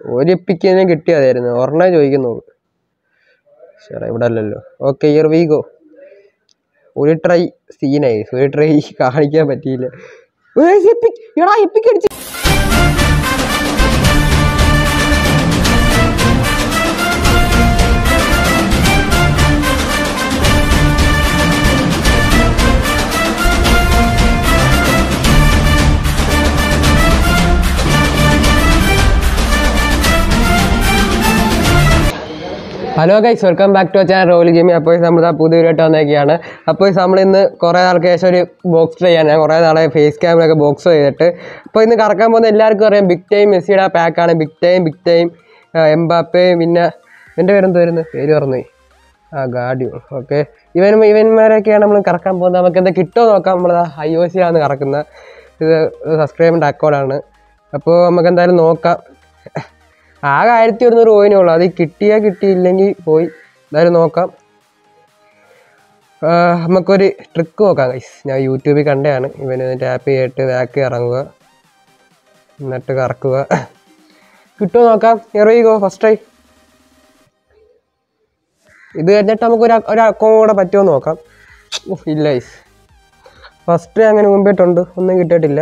ഒരു എപ്പിക്ക് തന്നെ കിട്ടിയതായിരുന്നു. ഒരെണ്ണേ ചോദിക്കുന്നുള്ളൂ. ശരി ഇവിടെ അല്ലല്ലോ. ഓക്കെ ഇയർ വി ഗോ ഒരു ട്രൈ സീനായി ഒരു ട്രൈ കാണിക്കാൻ പറ്റിയില്ല. എപ്പിക്ക് അടിച്ചു hello guys welcome back to channel Royal Gaming അപ്പോൾ നമ്മൾ പുതിയൊരുമായിട്ട് വന്നേക്കാണ് അപ്പോൾ നമ്മൾ ഇന്ന് കുറേ നാൾക്ക് ശേഷം ഒരു ബോക്സ് ചെയ്യാൻ ഞാൻ കുറേ നാളെ ഫേസ് ക്യാമിലൊക്കെ ബോക്സ് ചെയ്തിട്ട്. അപ്പോൾ ഇന്ന് കറക്കാൻ പോകുന്ന എല്ലാവർക്കും അറിയാം ബിഗ് ടൈം മെസ്സിയുടെ പാക്കാണ് big time big time Mbappe പിന്നെ എന്റെ പേരെന്ത് വരുന്നത് പേര് പറഞ്ഞു ആ ഗാഡിയോ ഓക്കെ ഇവൻ ഇവന്മാരൊക്കെയാണ് നമ്മൾ കറക്കാൻ പോകുന്നത്. നമുക്ക് എന്താ കിട്ടുമോ നോക്കാം. നമ്മൾ ഐ ഒ സി ആണ് കറക്കുന്നത്. ഇത് സബ്സ്ക്രൈബിന്റെ അക്കൗണ്ടാണ് അപ്പോൾ നമുക്ക് എന്തായാലും നോക്കാം. ആകെ ആയിരത്തി ഒരുന്നൂറ് കോയിനേ ഉള്ളൂ. അത് കിട്ടിയാൽ കിട്ടിയില്ലെങ്കിൽ പോയി. എന്തായാലും നോക്കാം. നമുക്കൊരു ട്രിക്ക് നോക്കാം ഗൈസ് ഞാൻ യൂട്യൂബിൽ കണ്ടതാണ്. ഇവന് ടാപ്പ് ചെയ്തിട്ട് ബാക്ക് ഇറങ്ങുക. എന്നിട്ട് കറക്കുക. കിട്ടുമോ നോക്കാം. ഇറങ്ങിക്കോ ഫസ്റ്റ് ട്രൈ ഇത് കഴിഞ്ഞിട്ട് നമുക്ക് ഒരു ഒരു അക്കൗണ്ട് കൂടെ പറ്റുമോ നോക്കാം. ഇല്ല ഗൈസ് ഫസ്റ്റ് അങ്ങനെ മുമ്പിട്ടുണ്ട്. ഒന്നും കിട്ടിയിട്ടില്ല.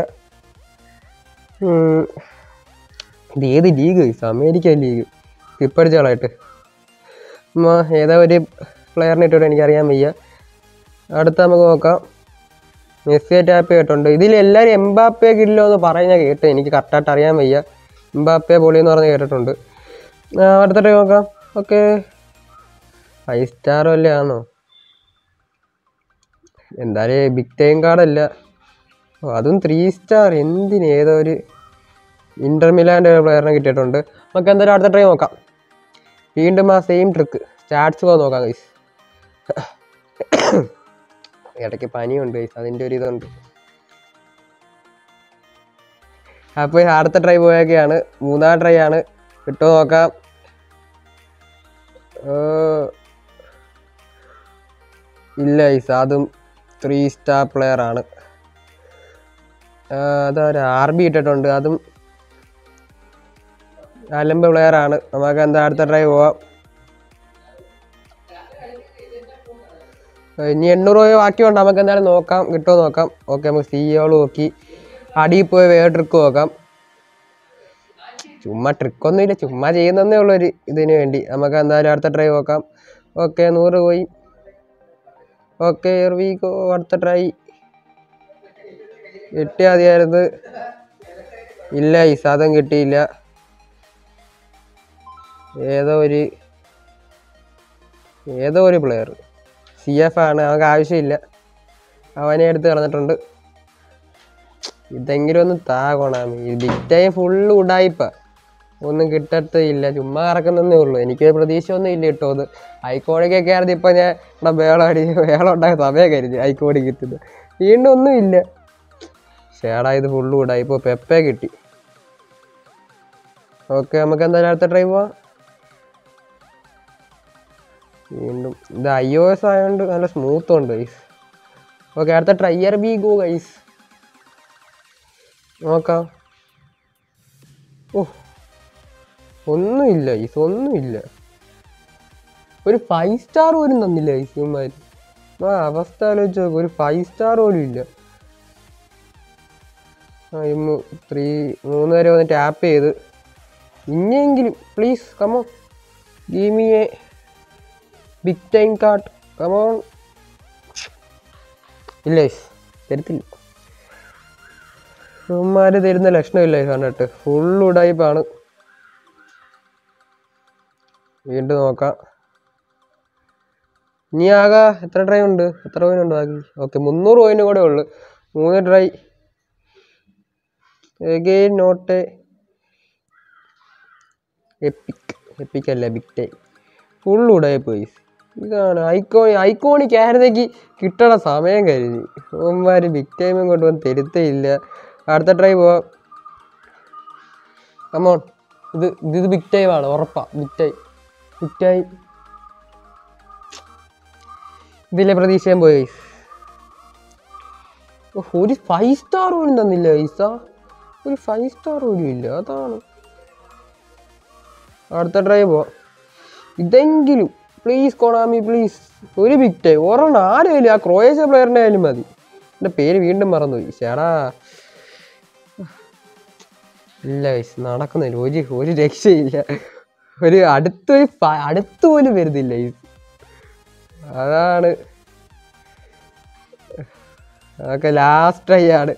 ഇത് ഏത് ലീഗ് അമേരിക്കൻ ലീഗ് ഇപ്പടിച്ചാളായിട്ട് ഏതാ ഒരു പ്ലെയറിനെ ഇട്ടിട്ട് എനിക്കറിയാൻ വയ്യ. അടുത്ത നമുക്ക് നോക്കാം. മെസ്സിയെ ടാപ്പ് ചെയ്തിട്ടുണ്ട്. ഇതിൽ എല്ലാവരും എംബാപ്പെ കില്ലോ എന്ന് പറഞ്ഞാൽ കേട്ട്. എനിക്ക് കറക്റ്റായിട്ട് അറിയാൻ വയ്യ. എംബാപ്പെ പൊളി എന്ന് പറഞ്ഞ് കേട്ടിട്ടുണ്ട്. അടുത്തിട്ട് നോക്കാം. ഓക്കെ. ഫൈവ് സ്റ്റാർ വല്ല ആണോ എന്തായാലും ബിഗ് ടൈം കാർഡല്ല അതും ത്രീ സ്റ്റാർ എന്തിന്? ഏതോ ഒരു ഇന്റർ മിലാന്റെ പ്ലെയറിനെ കിട്ടിയിട്ടുണ്ട്. നമുക്ക് എന്തായാലും അടുത്ത ട്രൈ നോക്കാം. വീണ്ടും ആ സെയിം ട്രിക്ക് സ്റ്റാറ്റ്സ് പോകാൻ നോക്കാം ഗൈസ് ഇടയ്ക്ക് പനിയുണ്ട് ഗൈസ് അതിന്റെ ഒരു ഇതുണ്ട്. അപ്പോൾ അടുത്ത ട്രൈ പോയൊക്കെയാണ്. മൂന്നാം ട്രൈ ആണ്. കിട്ടുമോ നോക്കാം. ഇല്ല ഗൈസ് അതും ത്രീ സ്റ്റാർ പ്ലെയർ ആണ്. അതൊരു ആർ ബി ഇട്ടിട്ടുണ്ട്. അതും പ്ലെയർ ആണ്. നമുക്ക് എന്താ അടുത്ത ട്രൈ പോവാം. ഇനി എണ്ണൂറ് രൂപ ബാക്കിയുണ്ട്. നമുക്ക് എന്തായാലും നോക്കാം. കിട്ടുമോ നോക്കാം. ഓക്കെ നമുക്ക് സി ഓൾ നോക്കി. അടിയിൽ പോയി വേറെ ട്രിക്ക് നോക്കാം. ചുമ്മാ ട്രിക്കൊന്നും ഇല്ല. ചുമ്മാ ചെയ്യുന്നതേ ഉള്ളൂ ഒരു ഇതിന് വേണ്ടി. നമുക്ക് എന്തായാലും അടുത്ത ട്രൈ നോക്കാം. ഓക്കെ നൂറ് പോയി. ഓക്കെ വീക്കോ അടുത്ത ട്രൈ കിട്ടിയാൽ മതിയായിരുന്നു. ഇല്ല ഈ സാധനം കിട്ടിയില്ല. ഏതോ ഒരു ഏതോ ഒരു പ്ലെയർ സി എഫ് ആണ് അവർക്ക് ആവശ്യമില്ല. അവനെ എടുത്ത് കളഞ്ഞിട്ടുണ്ട്. ഇതെങ്കിലും ഒന്ന് താ കൊണാമി ഈ ബിഗ് ഫുള്ള് ഉടായിപ്പ. ഒന്നും കിട്ടത്തില്ല ചുമ്മാ കറക്കുന്നതേ ഉള്ളൂ. എനിക്ക് പ്രതീക്ഷ ഒന്നും ഇല്ല കേട്ടോ അത്. ഹൈക്കോടിക്കൊക്കെ ആയിരുന്നു ഇപ്പം ഞാൻ ഇവിടെ വേളം അടി വേളം ഉണ്ടായ സമയം കരുതി ഹൈക്കോടി കിട്ടുന്നത് വീണ്ടും ഒന്നുമില്ല ചേടാ ഇത് ഫുള്ള് ഉടായിപ്പോ പെപ്പെ കിട്ടി. ഓക്കെ നമുക്ക് എന്തായാലും അടുത്ത ട്രൈ പോവാം. വീണ്ടും ഇത് ഐ ഒ എസ് ആയതുകൊണ്ട് നല്ല സ്മൂത്ത് ഉണ്ട് ഗൈസ് ഓക്കെ അടുത്ത ട്രയർ ബി ഗോ ഗൈസ് നോക്കാം. ഓ ഒന്നുമില്ല ഗൈസ് ഒന്നുമില്ല. ഒരു ഫൈവ് സ്റ്റാർ പോലും തന്നില്ല ഗൈസ് ഇവന്മാർ ആ അവസ്ഥ ആലോചിച്ച് നോക്കും. ഒരു ഫൈവ് സ്റ്റാർ പോലും ഇല്ല. ആ ത്രീ മൂന്ന് വരെ വന്ന് ടാപ്പ് ചെയ്ത്. ഇനിയെങ്കിലും please come on ഗീമിയെ big time card come on ഇല്ലേ? തരത്തില്ല. ഉമ്മാര് തരുന്ന ലക്ഷണമില്ല guys കണ്ടിട്ട് ഫുൾ ഉടായ്പാണ് വീണ്ടും നോക്കാം. ഇനി ആകെ എത്ര ട്രൈ ഉണ്ട്? എത്ര കോയിൻ ഉണ്ട് ബാക്കി? ഓക്കെ മുന്നൂറ് കോയിന് കൂടെ ഉള്ളു. മൂന്ന് try again not epic epic അല്ല ബിഗ് ടൈം ഫുൾ ഉടായ്പ guys. ഇതാണ്. ഐക്കോണി ഐക്കോണിക് ആയിരുന്നെങ്കിൽ കിട്ടണ സമയം കരുതി. അവന്മാർ ബിഗ് ടൈമും കൊണ്ടുവന്ന് തരുത്തേ ഇല്ല അടുത്ത ട്രൈ പോവാം. അമ്മോൺ ഇത് ഇത് ബിഗ് ടൈം ആണ് ഉറപ്പാ. ബിഗ് ടൈം ബിഗ് ടൈം ഇതിലെ പ്രതീക്ഷയും പോയി ഒരു ഫൈവ് സ്റ്റാർ പോലും തന്നില്ല ഐസ ഒരു ഫൈവ് സ്റ്റാർ പോലും ഇല്ല. അതാണ്. അടുത്ത ട്രൈ പോവാം. ഇതെങ്കിലും പ്ലീസ് കൊണാമി പ്ലീസ് ഒരു ടൈം ഒരെണ്ണം ആരും ആ ക്രോയേഷ്യ പ്ലെയറിന്റെ ആയാലും മതി. എന്റെ പേര് വീണ്ടും മറന്നുപോയി. ചേടാ. ഇല്ല ഗൈസ് നടക്കുന്നില്ല. ഒരു ഒരു രക്ഷയില്ല. ഒരു അടുത്തൊരു അടുത്തു പോലും വരുന്നില്ല അതാണ്. അതൊക്കെ ലാസ്റ്റ് ട്രൈ ആണ്.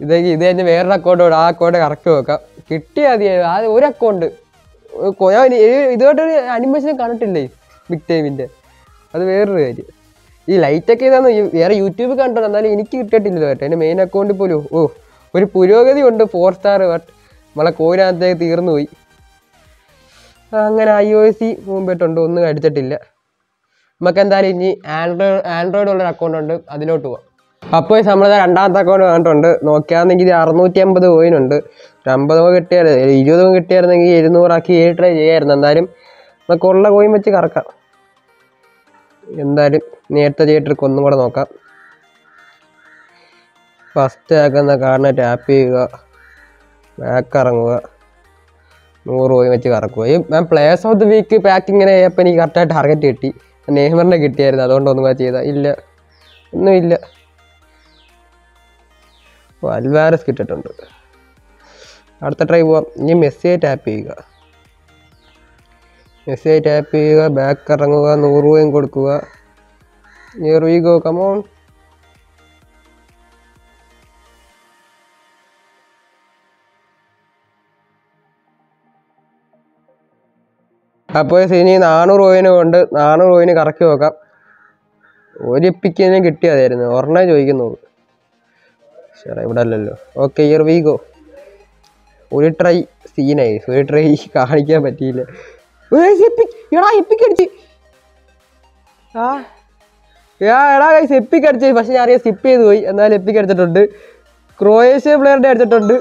ഇതെങ്കിൽ ഇത് കഴിഞ്ഞ് വേറൊരു അക്കൗണ്ട് ആ അക്കൗണ്ട് കറക്റ്റ് നോക്കാം. കിട്ടിയാൽ മതി. ആ ഒരു അക്കൗണ്ട് ഞാൻ ഇതുമായിട്ടൊരു അനിമേഷൻ കണ്ടിട്ടില്ലേ? ബിഗ് ടൈമിന്റെ അത് വേറൊരു കാര്യം. ഈ ലൈറ്റൊക്കെ ഈ വേറെ യൂട്യൂബ് കണ്ടോ എന്നാലും എനിക്ക് കിട്ടിയിട്ടില്ല കേട്ടോ. എന്റെ മെയിൻ അക്കൗണ്ടിൽ പോലും ഓ ഒരു പുരോഗതി ഉണ്ട് ഫോർ സ്റ്റാർ ബട്ട് നമ്മളെ കോയിനകത്തേക്ക് തീർന്നു പോയി. അങ്ങനെ ഐ ഒ എസ് സി മുമ്പിട്ടുണ്ട്? ഒന്നും അടിച്ചിട്ടില്ല. നമുക്ക് എന്തായാലും ഇനി ആൻഡ്രോയിഡ് ആൻഡ്രോയിഡ് ഉള്ളൊരു അക്കൗണ്ട് ഉണ്ട് അതിലോട്ട് പോവാം. അപ്പോൾ നമ്മളത് രണ്ടാമത്തെ അക്കൗണ്ട് കണ്ടിട്ടുണ്ട് നോക്കിയാണെങ്കിൽ അറുന്നൂറ്റി അമ്പത് കോയിനുണ്ട് ഒരു അമ്പത് കിട്ടിയാൽ ഇരുപത് രൂപ കിട്ടിയായിരുന്നെങ്കിൽ എഴുന്നൂറാക്കി ഏഴ് ട്രൈ ചെയ്യായിരുന്നു. എന്തായാലും നമുക്ക് ഉള്ള കോയിൻ വെച്ച് കറക്കാം. എന്തായാലും നേരത്തെ ചെയ്തിട്ട് ഒന്നും കൂടെ നോക്കാം. ഫസ്റ്റ് ആക്കുന്ന കാർഡിനെ ടാപ്പ് ചെയ്യുക ബാക്ക് ഇറങ്ങുക നൂറ് കോയിൻ വെച്ച് കറക്കുക. ഈ ഞാൻ place of the week pack ഇങ്ങനെ ചെയ്യപ്പോൾ എനിക്ക് കറക്റ്റായിട്ട് ടാർഗറ്റ് കിട്ടി. നെയ്മറിനെ കിട്ടിയായിരുന്നു അതുകൊണ്ട് ഒന്നും ചെയ്ത. ഇല്ല ഒന്നുമില്ല അൽവാരസ് കിട്ടിയിട്ടുണ്ട്. അടുത്ത ട്രൈ പോവാം. ഇനി മെസ്സിയെ ടാപ്പ് ചെയ്യുക. മെസ്സിയെ ടാപ്പ് ചെയ്യുക ബാക്ക് ഇറങ്ങുക നൂറ് രൂപയും കൊടുക്കുക നിയർ വി ഗോ കമോൺ അപ്പോൾ ഇനി നാനൂറ് രൂപേനെ കൊണ്ട് നാനൂറ് രൂപേനെ കറക്കി നോക്കാം ഒരു എപ്പിക്കതിനെ കിട്ടിയതായിരുന്നു ഒരെണ്ണേ ചോദിക്കുന്നുള്ളൂ. ശരി ഇവിടെ അല്ലല്ലോ. ഓക്കെ ഇയർ വി ഗോ ഒരു ട്രൈ സീനായി ഒരു ട്രൈ കാണിക്കാൻ പറ്റിയില്ല. എടാ എപ്പിക്ക് ആ. കൈസ് എപ്പിക്ക് അടിച്ച്. പക്ഷെ ഞാൻ അറിയാം സ്കിപ്പ് ചെയ്ത് പോയി. എന്നാലും എപ്പിക്ക് അടിച്ചിട്ടുണ്ട്. ക്രോയേഷ്യ പ്ലെയറിന്റെ അടിച്ചിട്ടുണ്ട്.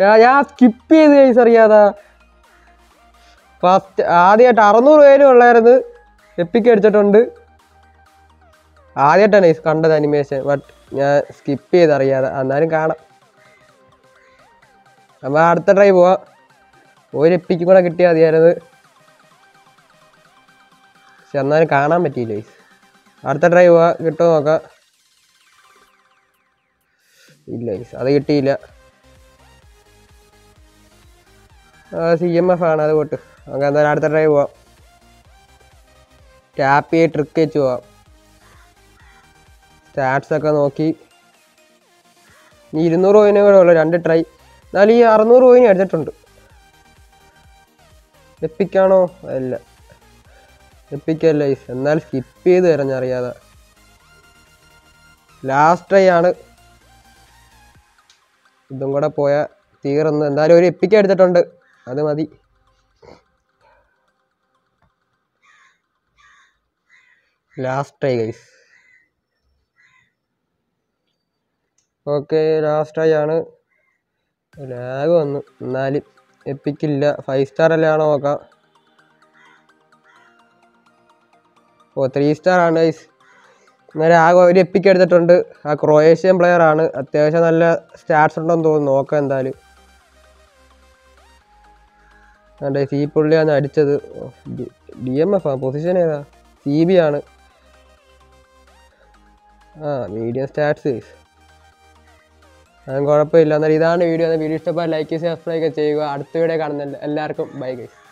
ഞാൻ സ്കിപ്പ് ചെയ്ത് കൈസ് അറിയാതാ. ഫസ്റ്റ് ആദ്യമായിട്ട് അറുന്നൂറ് പേരും ഉള്ളായിരുന്നു. എപ്പിക്ക് അടിച്ചിട്ടുണ്ട്. ആദ്യമായിട്ടാണ് ഗൈസ് കണ്ടത് അനിമേഷൻ ബട്ട് ഞാൻ സ്കിപ്പ് ചെയ്ത് അറിയാതെ. എന്നാലും കാണാം. നമ്മൾ അടുത്ത ട്രൈ പോവാം. ഒരു എപ്പിക്കും കൂടെ കിട്ടിയാൽ മതിയായിരുന്നു പക്ഷെ എന്നാലും കാണാൻ പറ്റിയില്ല. അടുത്ത ട്രൈ പോവാ. കിട്ടുമോ നോക്കാം. ഇല്ല അത് കിട്ടിയില്ല. സി എം എഫ് ആണ് അത് പോട്ട്. നമുക്ക് എന്തായാലും അടുത്ത ട്രൈ പോവാം. ടാപ്പ് ചെയ്ത് ട്രിക്ക് വെച്ച് പോവാം. സ്റ്റാറ്റ്സ് ഒക്കെ നോക്കി. ഇരുന്നൂറ് കോയിനെ കൂടെ ഉള്ളു രണ്ട് ട്രൈ എന്നാലും ഈ അറുന്നൂറ് കോയിന് അടിച്ചിട്ടുണ്ട് എപ്പിക്കാണോ അല്ല. എപ്പിക്കല്ല ഈസ്. എന്നാൽ സ്കിപ്പ് ചെയ്ത് തരഞ്ഞറിയാതെ ലാസ്റ്റ് ട്രൈ ആണ്. ഇതും കൂടെ പോയ തീർന്ന് എന്തായാലും ഒരു എപ്പിക്ക എടുത്തിട്ടുണ്ട്. അത് മതി. Last try guys okay last try ആണ്. ലാഗ് വന്നു. എന്നാലും എപ്പിക്കില്ല. ഫൈവ് സ്റ്റാർ അല്ലേ ആണോ നോക്കാം. ഓ ത്രീ സ്റ്റാർ ആണ് ഗൈസ് എന്നാലും ആ ഒരു എപ്പിക്ക് എടുത്തിട്ടുണ്ട്. ആ ക്രൊയേഷ്യൻ പ്ലെയർ ആണ്. അത്യാവശ്യം നല്ല സ്റ്റാറ്റ്സ് ഉണ്ടെന്ന് തോന്നുന്നു. നോക്കാം എന്തായാലും. അതെ സി പുള്ളിയാണ് അടിച്ചത്. ഡി എം എഫ് ആ? പൊസിഷൻ ഏതാ? സി ബി ആണ്. ആ മീഡിയം സ്റ്റാറ്റ്സ് കുഴപ്പമില്ല. എന്നാൽ ഇതാണ് വീഡിയോ. വീഡിയോ. ഇഷ്ടപ്പെട്ടാൽ ലൈക്ക് ചെയ്യുക സബ്സ്ക്രൈബ് ചെയ്യുക. അടുത്ത വീഡിയോ കാണുന്ന എല്ലാവർക്കും ബൈ ഗൈസ്